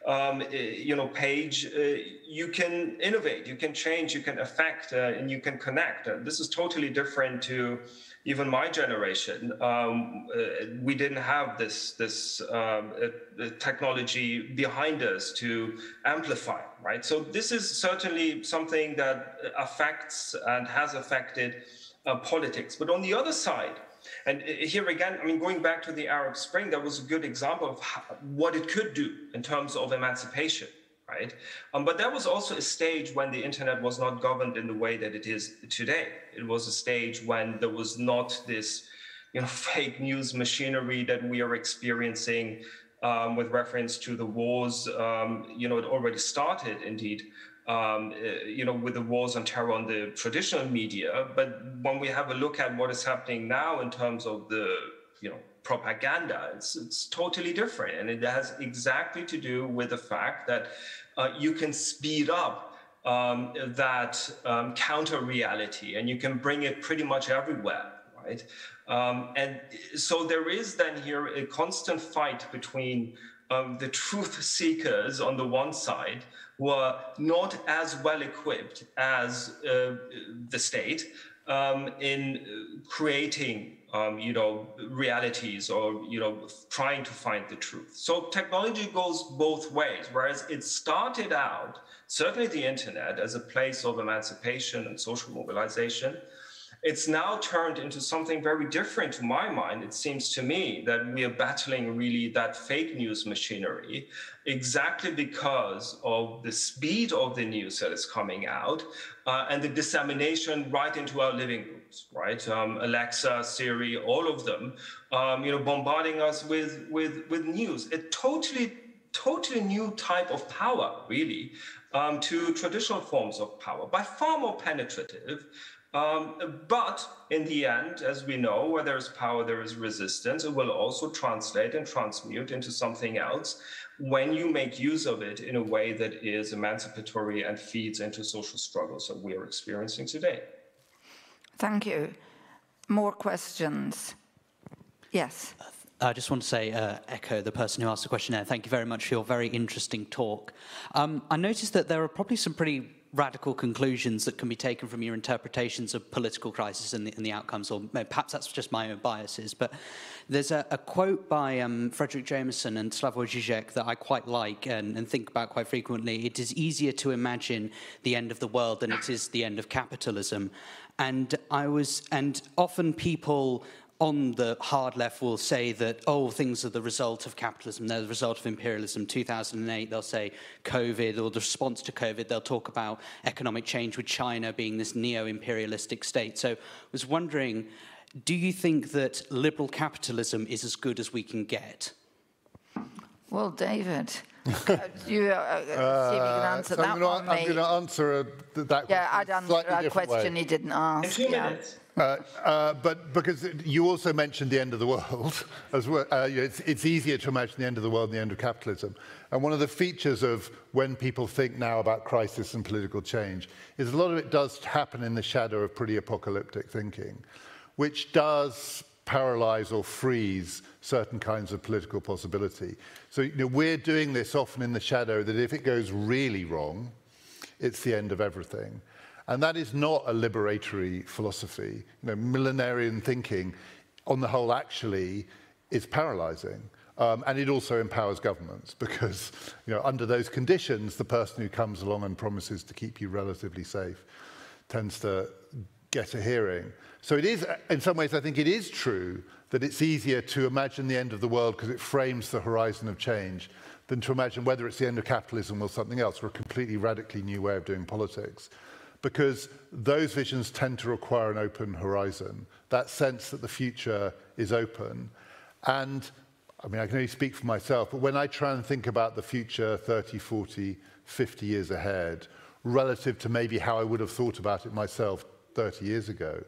um, eh, you know, page, uh, you can innovate, you can change, you can affect, uh, and you can connect. Uh, this is totally different to even my generation. Um, we didn't have this this um, technology behind us to amplify, right? So this is certainly something that affects and has affected politics. But on the other side, and here again, I mean, going back to the Arab Spring, that was a good example of how, what it could do in terms of emancipation, right? Um, but that was also a stage when the internet was not governed in the way that it is today. It was a stage when there was not this, you know, fake news machinery that we are experiencing um, with reference to the wars. Um, you know, it already started indeed um, uh, you know, with the wars on terror on the traditional media. But when we have a look at what is happening now in terms of the, you know, propaganda, it's, it's totally different. And it has exactly to do with the fact that uh, you can speed up um, that um, counter reality and you can bring it pretty much everywhere, right? Um, and so there is then here a constant fight between um, the truth seekers on the one side were not as well equipped as uh, the state um, in creating um, you know, realities or, you know, trying to find the truth. So technology goes both ways, whereas it started out, certainly the internet, as a place of emancipation and social mobilization, it's now turned into something very different to my mind. It seems to me that we are battling really that fake news machinery exactly because of the speed of the news that is coming out uh, and the dissemination right into our living rooms, right? Um, Alexa, Siri, all of them, um, you know, bombarding us with, with, with news. A totally, totally new type of power, really, um, to traditional forms of power, by far more penetrative um, but in the end, as we know, where there is power, there is resistance. It will also translate and transmute into something else when you make use of it in a way that is emancipatory and feeds into social struggles that we are experiencing today. Thank you. More questions? Yes. I just want to say, uh, echo the person who asked the question there. Thank you very much for your very interesting talk. Um, I noticed that there are probably some pretty radical conclusions that can be taken from your interpretations of political crisis and the, and the outcomes, or perhaps that's just my own biases. But there's a, a quote by um, Fredric Jameson and Slavoj Žižek that I quite like and, and think about quite frequently. It is easier to imagine the end of the world than it is the end of capitalism. And I was, and often people on the hard left will say that, oh, things are the result of capitalism, they're the result of imperialism. 2008, they'll say COVID or the response to COVID, they'll talk about economic change with China being this neo-imperialistic state. So I was wondering, do you think that liberal capitalism is as good as we can get? Well, David, you uh, uh, see if you can uh, answer so that I'm gonna, one. I'm going to answer a, that yeah, I'd answer a question way. he didn't ask. In two yeah. minutes. Uh, uh, but because you also mentioned the end of the world, as well, uh, it's, it's easier to imagine the end of the world than the end of capitalism. And one of the features of when people think now about crisis and political change is a lot of it does happen in the shadow of pretty apocalyptic thinking, which does paralyze or freeze certain kinds of political possibility. So you know, we're doing this often in the shadow that if it goes really wrong, it's the end of everything. And that is not a liberatory philosophy. You know, millenarian thinking, on the whole, actually is paralyzing. Um, and it also empowers governments because, you know, under those conditions, the person who comes along and promises to keep you relatively safe tends to get a hearing. So it is, in some ways, I think it is true that it's easier to imagine the end of the world because it frames the horizon of change than to imagine whether it's the end of capitalism or something else, or a completely radically new way of doing politics because those visions tend to require an open horizon, that sense that the future is open. And I mean, I can only speak for myself, but when I try and think about the future 30, 40, 50 years ahead, relative to maybe how I would have thought about it myself 30 years ago,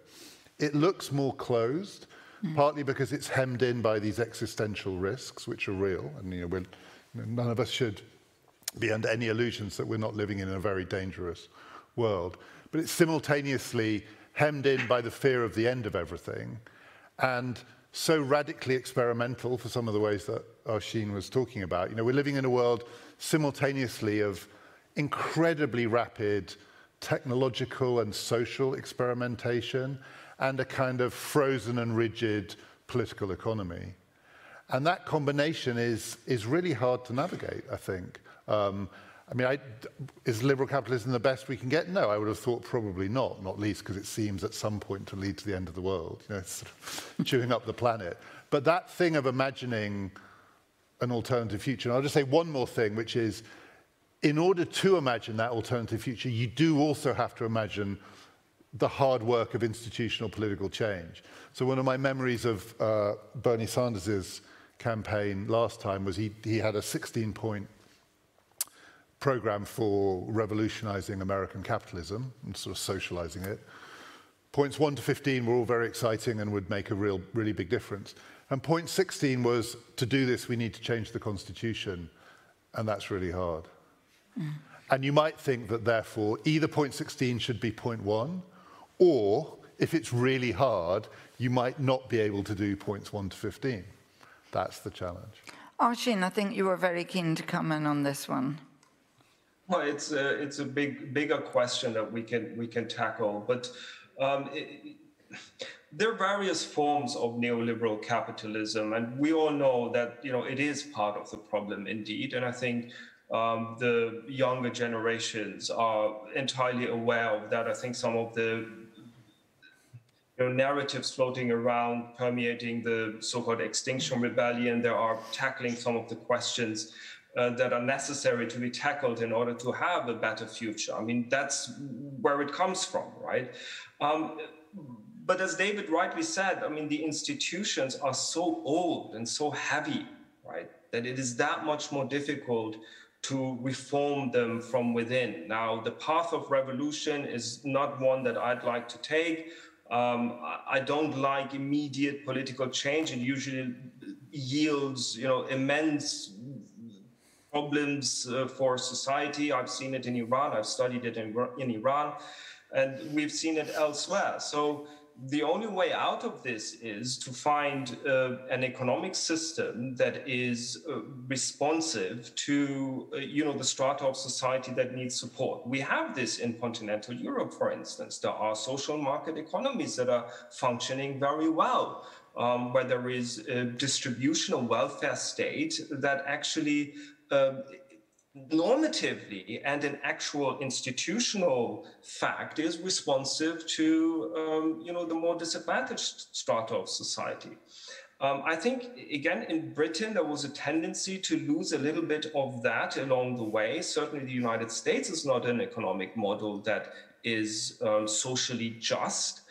it looks more closed, mm. partly because it's hemmed in by these existential risks, which are real. And you know, none of us should be under any illusions that we're not living in a very dangerous world, but it's simultaneously hemmed in by the fear of the end of everything and so radically experimental for some of the ways that Arshin was talking about. You know, we're living in a world simultaneously of incredibly rapid technological and social experimentation and a kind of frozen and rigid political economy. And that combination is, is really hard to navigate, I think. Um, I mean, I, is liberal capitalism the best we can get? No, I would have thought probably not, not least because it seems at some point to lead to the end of the world, you know, sort of chewing up the planet. But that thing of imagining an alternative future, and I'll just say one more thing, which is in order to imagine that alternative future, you do also have to imagine the hard work of institutional political change. So one of my memories of uh, Bernie Sanders' campaign last time was he, he had a 16-point program for revolutionizing American capitalism and sort of socializing it. Points 1 to 15 were all very exciting and would make a real, really big difference. And point 16 was to do this, we need to change the Constitution, and that's really hard. Mm. And you might think that, therefore, either point 16 should be point 1, or if it's really hard, you might not be able to do points 1 to 15. That's the challenge. Arshin, I think you were very keen to come in on this one. Well, it's a, it's a big, bigger question that we can we can tackle, but um, it, there are various forms of neoliberal capitalism, and we all know that you know it is part of the problem indeed. And I think um, the younger generations are entirely aware of that. I think some of the you know, narratives floating around permeating the so-called extinction rebellion, they are tackling some of the questions uh, that are necessary to be tackled in order to have a better future. I mean, that's where it comes from, right? Um, but as David rightly said, I mean, the institutions are so old and so heavy, right, that it is that much more difficult to reform them from within. Now, the path of revolution is not one that I'd like to take. Um, I don't like immediate political change. and usually yields, you know, immense problems uh, for society. I've seen it in Iran. I've studied it in, in Iran, and we've seen it elsewhere. So the only way out of this is to find uh, an economic system that is uh, responsive to uh, you know the strata of society that needs support. We have this in continental europe for instance. There are social market economies that are functioning very well um, where there is a distributional welfare state that actually um, normatively and in actual institutional fact is responsive to um, you know the more disadvantaged strata of society. Um, I think again in Britain there was a tendency to lose a little bit of that along the way. Certainly, the United States is not an economic model that is um, socially just.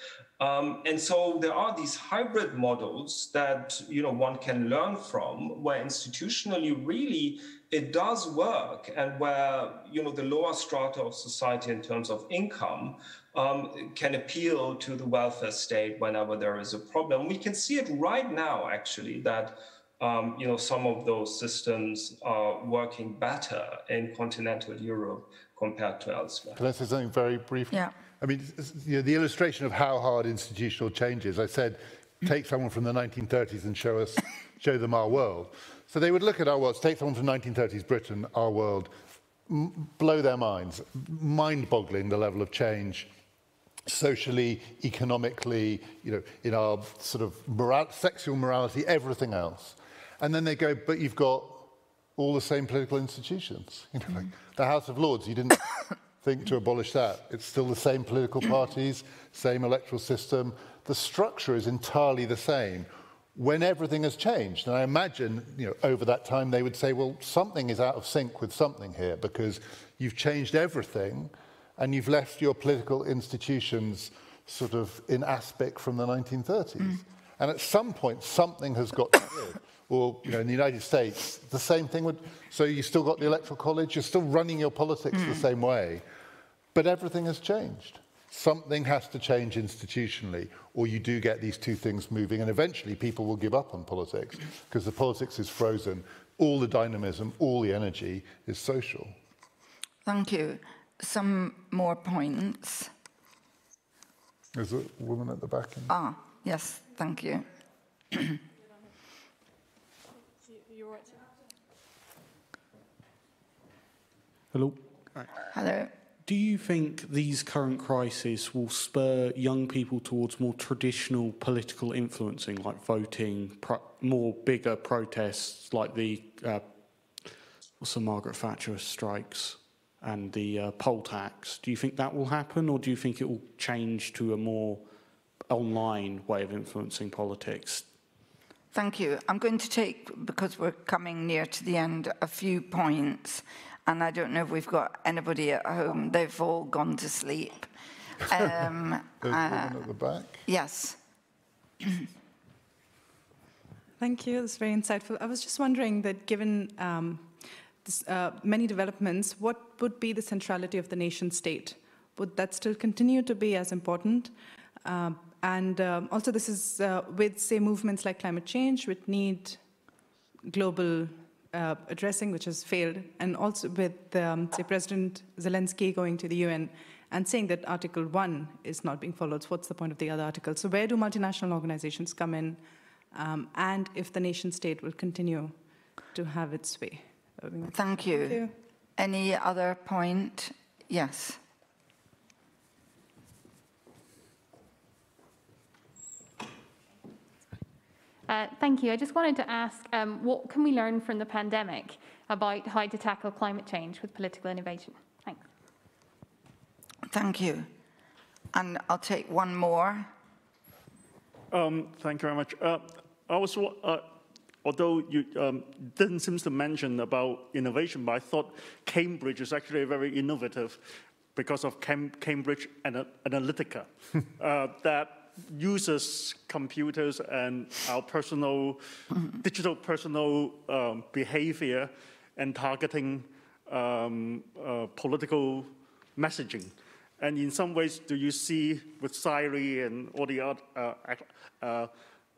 Um, and so there are these hybrid models that you know one can learn from, where institutionally really it does work, and where you know the lower strata of society in terms of income um, can appeal to the welfare state whenever there is a problem. We can see it right now, actually, that um, you know some of those systems are working better in continental Europe compared to elsewhere. Can I say something very briefly? Yeah. I mean, you know, the illustration of how hard institutional change is, I said, take someone from the 1930s and show us, show them our world. So they would look at our world, take someone from 1930s Britain, our world, blow their minds, mind-boggling the level of change socially, economically, you know, in our sort of moral, sexual morality, everything else. And then they go, but you've got all the same political institutions. You know, like mm. the House of Lords, you didn't think to abolish that. It's still the same political parties, same electoral system. The structure is entirely the same when everything has changed. And I imagine, you know, over that time they would say, well, something is out of sync with something here because you've changed everything and you've left your political institutions sort of in aspect from the 1930s. Mm. And at some point, something has got to give. Or, you know, in the United States, the same thing would... So you've still got the Electoral College, you're still running your politics mm. the same way. But everything has changed. Something has to change institutionally, or you do get these two things moving, and eventually people will give up on politics because the politics is frozen. All the dynamism, all the energy is social. Thank you. Some more points. There's a woman at the back. Ah, yes, thank you. Hello. Hello. Do you think these current crises will spur young people towards more traditional political influencing, like voting, more bigger protests like the uh, Margaret Thatcher strikes and the uh, poll tax? Do you think that will happen, or do you think it will change to a more online way of influencing politics? Thank you. I'm going to take, because we're coming near to the end, a few points and I don't know if we've got anybody at home. They've all gone to sleep. Um, There's uh, at the back. Yes. Thank you. That's very insightful. I was just wondering that given um, this, uh, many developments, what would be the centrality of the nation state? Would that still continue to be as important? Uh, and um, also, this is uh, with, say, movements like climate change, which need global uh, addressing, which has failed, and also with, um, say, President Zelensky going to the UN and saying that Article 1 is not being followed. So what's the point of the other articles? So where do multinational organizations come in? Um, and if the nation state will continue to have its way. Thank you. Thank you. Any other point? Yes. Uh, thank you. I just wanted to ask, um, what can we learn from the pandemic about how to tackle climate change with political innovation? Thanks. Thank you. And I'll take one more. Um, thank you very much. Uh, I was, uh, although you um, didn't seem to mention about innovation, but I thought Cambridge is actually very innovative because of Cam Cambridge Analytica uh, that uses computers and our personal, digital personal um, behavior and targeting um, uh, political messaging. And in some ways, do you see with Siri and all the other, uh, uh,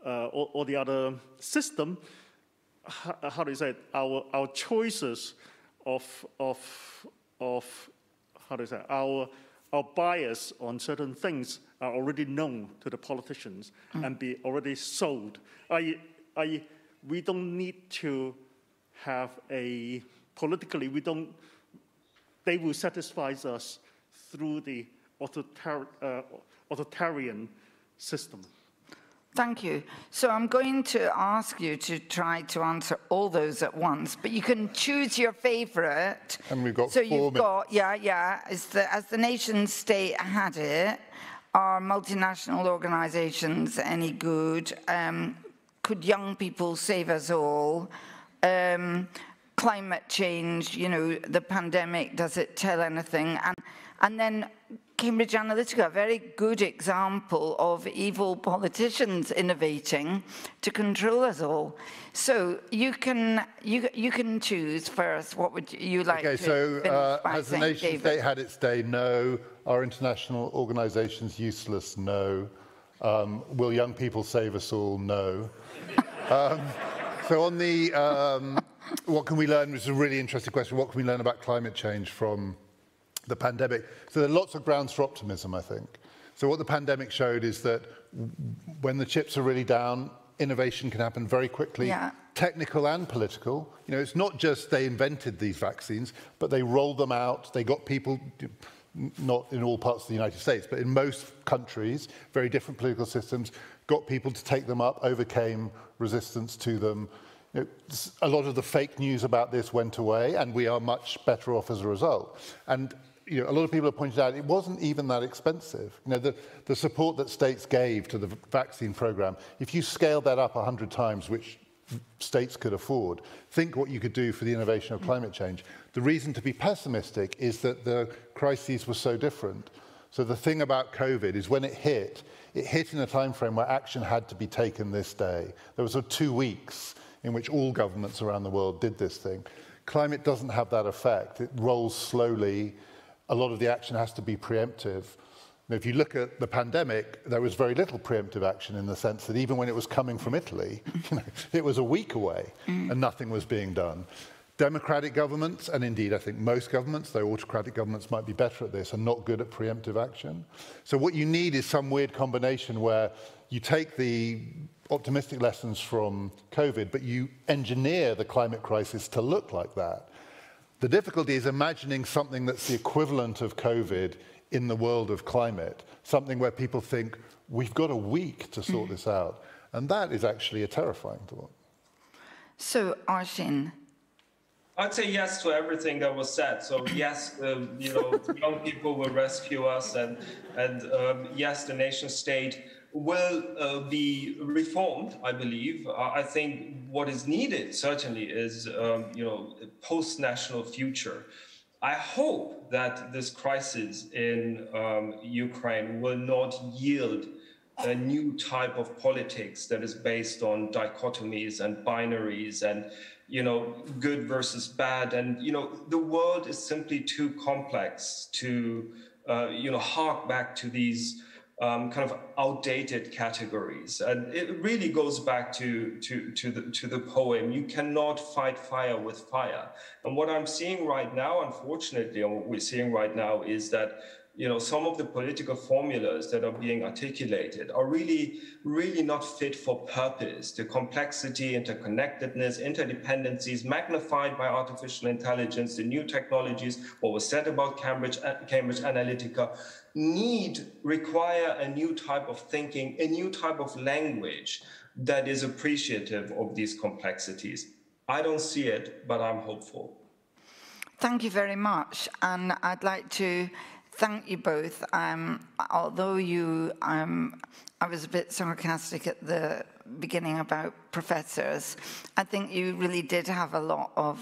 uh, all, all, the other system, how, how, do you say it, our, our choices of, of, of, how do you say, it, our, our bias on certain things are already known to the politicians mm. and be already sold. I, I, we don't need to have a, politically, we don't, they will satisfy us through the authoritar uh, authoritarian system. Thank you. So I'm going to ask you to try to answer all those at once, but you can choose your favourite. And we've got so you you've got yeah yeah. As the as the nation state had it, are multinational organisations any good? Um, could young people save us all? Um, climate change, you know, the pandemic, does it tell anything? And and then Cambridge Analytica, a very good example of evil politicians innovating to control us all. So you can you you can choose first. What would you like okay, to so uh, has the nation David? state had its day? No. Are international organisations useless? No. Um, will young people save us all? No. um, so on the um, what can we learn? Which is a really interesting question. What can we learn about climate change from the pandemic. So there are lots of grounds for optimism, I think. So what the pandemic showed is that when the chips are really down, innovation can happen very quickly, yeah. technical and political. You know, it's not just they invented these vaccines, but they rolled them out. They got people, not in all parts of the United States, but in most countries, very different political systems, got people to take them up, overcame resistance to them. You know, a lot of the fake news about this went away, and we are much better off as a result. And you know, a lot of people have pointed out it wasn't even that expensive. You know, the, the support that states gave to the vaccine program, if you scaled that up 100 times, which states could afford, think what you could do for the innovation of hmm. climate change. The reason to be pessimistic is that the crises were so different. So the thing about COVID is when it hit, it hit in a time frame where action had to be taken this day. There was a two weeks in which all governments around the world did this thing. Climate doesn't have that effect. It rolls slowly, a lot of the action has to be preemptive. Now, if you look at the pandemic, there was very little preemptive action in the sense that even when it was coming from Italy, you know, it was a week away mm. and nothing was being done. Democratic governments, and indeed I think most governments, though autocratic governments might be better at this, are not good at preemptive action. So what you need is some weird combination where you take the optimistic lessons from COVID, but you engineer the climate crisis to look like that. The difficulty is imagining something that's the equivalent of COVID in the world of climate, something where people think, we've got a week to sort mm. this out. And that is actually a terrifying thought. So, Arshin. I'd say yes to everything that was said. So yes, uh, you know, young people will rescue us, and and um, yes, the nation state will uh, be reformed, I believe. I think what is needed certainly is, um, you know, post-national future. I hope that this crisis in um, Ukraine will not yield a new type of politics that is based on dichotomies and binaries and you know good versus bad and you know the world is simply too complex to uh, you know hark back to these um, kind of outdated categories. And it really goes back to, to, to, the, to the poem. You cannot fight fire with fire. And what I'm seeing right now, unfortunately, and what we're seeing right now is that you know, some of the political formulas that are being articulated are really, really not fit for purpose. The complexity, interconnectedness, interdependencies magnified by artificial intelligence, the new technologies, what was said about Cambridge, uh, Cambridge Analytica, need, require a new type of thinking, a new type of language that is appreciative of these complexities. I don't see it, but I'm hopeful. Thank you very much. And I'd like to thank you both. Um, although you, um, I was a bit sarcastic at the beginning about professors, I think you really did have a lot of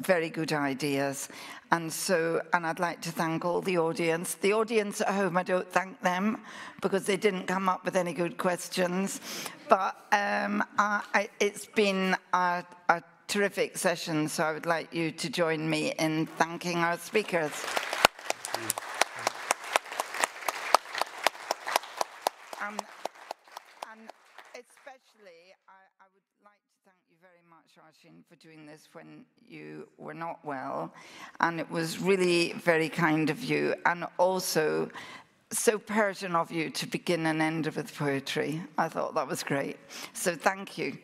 very good ideas. And so, and I'd like to thank all the audience. The audience at home, I don't thank them because they didn't come up with any good questions. But um, I, it's been a, a terrific session, so I would like you to join me in thanking our speakers. Um, and especially, I, I, would like to thank you very much, Arshin, for doing this when you were not well. And it was really very kind of you. And also, so Persian of you to begin and end with poetry. I thought that was great. So thank you.